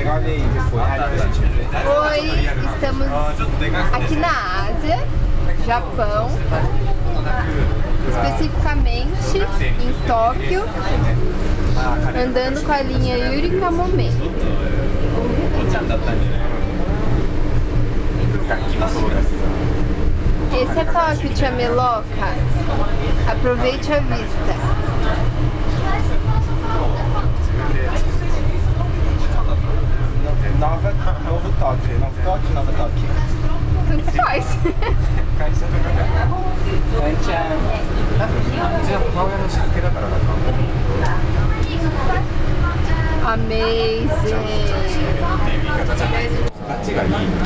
Oi, estamos aqui na Ásia, Japão, especificamente em Tóquio, andando com a linha Yuri Kamome. Esse é Tóquio, tia Meloca. Aproveite a vista. っーわけで、なんか秋なかったわけ。会社とかで。じゃあ、母親のしつけだから、んか。アメング。っていう言いでか。